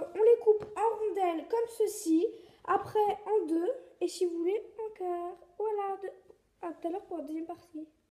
Euh, on les coupe en rondelles comme ceci, après en deux, et si vous voulez, en quart. Voilà, à tout à l'heure pour la deuxième partie.